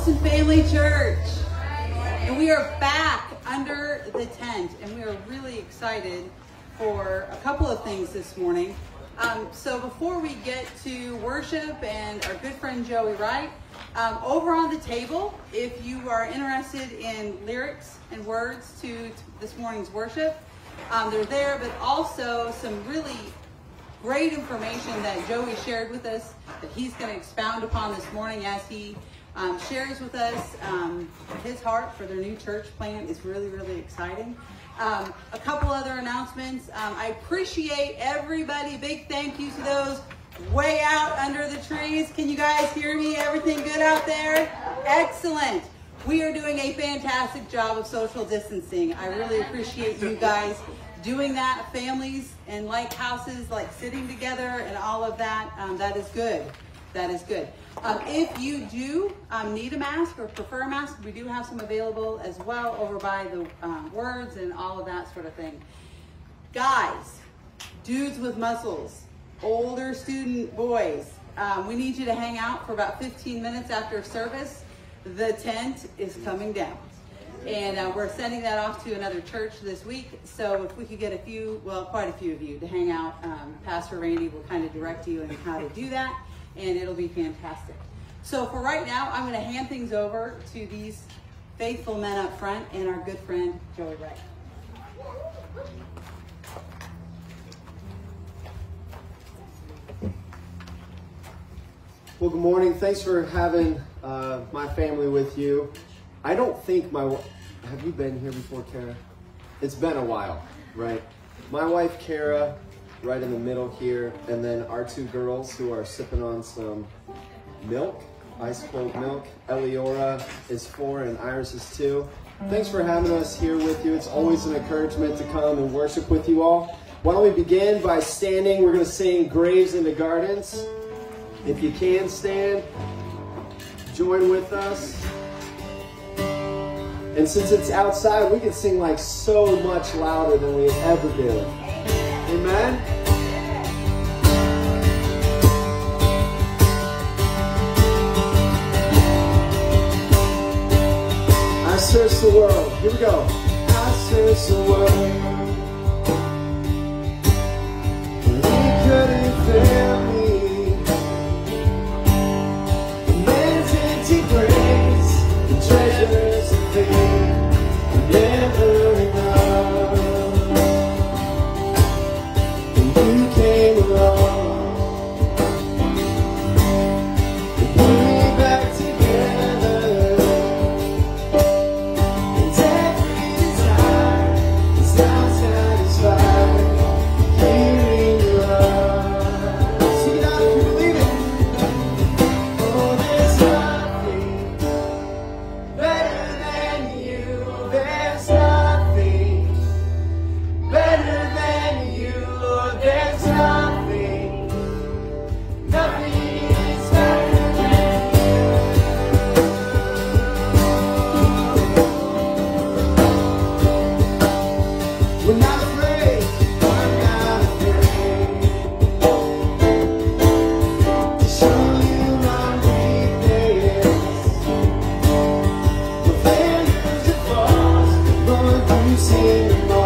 Elston Family Church. And we are back under the tent, and we are really excited for a couple of things this morning. Um, so before we get to worship and our good friend Joey Wright, um, over on the table, if you are interested in lyrics and words to, this morning's worship, um, they're there, but also some really great information that Joey shared with us that he's going to expound upon this morning as he um, shares with us um, his heart for their new church plan is really, really exciting. Um, a couple other announcements. Um, I appreciate everybody. Big thank you to those way out under the trees. Can you guys hear me? Everything good out there? Excellent. We are doing a fantastic job of social distancing. I really appreciate you guys doing that. Families and like houses, like sitting together and all of that. Um, that is good. That is good. Um, if you do um, need a mask or prefer a mask, we do have some available as well over by the um, words and all of that sort of thing. Guys, dudes with muscles, older student boys, um, we need you to hang out for about 15 minutes after service. The tent is coming down. And uh, we're sending that off to another church this week. So if we could get a few, well, quite a few of you to hang out, um, Pastor Randy will kind of direct you on how to do that and it'll be fantastic. So for right now, I'm going to hand things over to these faithful men up front and our good friend, Joey Wright. Well, good morning. Thanks for having uh, my family with you. I don't think my have you been here before, Kara? It's been a while, right? My wife, Kara, right in the middle here, and then our two girls who are sipping on some milk, ice cold milk. Eliora is four and Iris is two. Thanks for having us here with you. It's always an encouragement to come and worship with you all. Why don't we begin by standing? We're going to sing Graves into Gardens. If you can stand, join with us. And since it's outside, we can sing like so much louder than we ever do. Amen? I search the world. Here we go. I search the world. ensina.